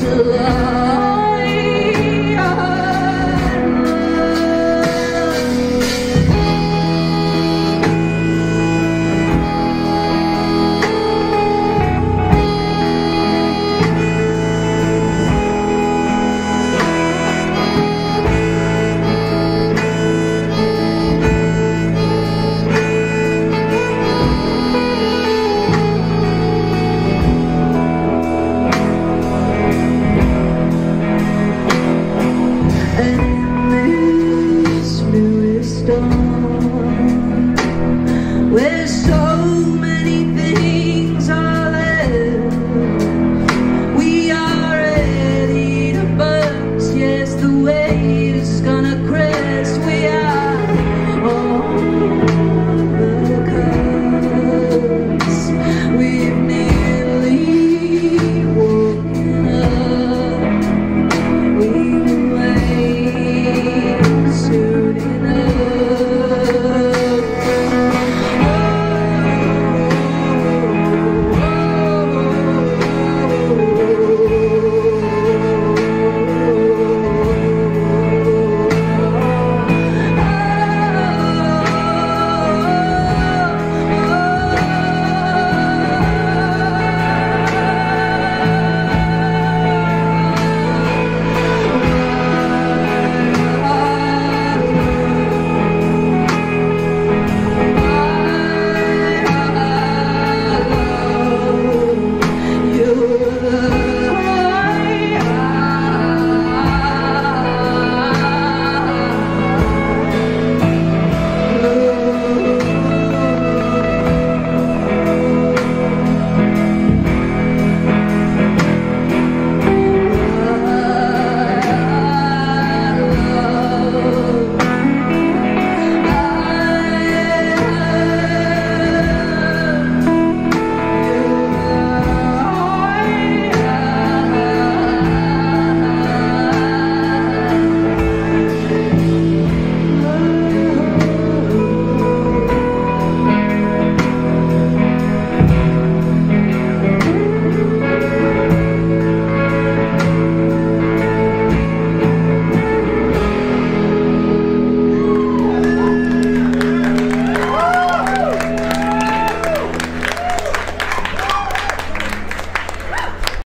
surround.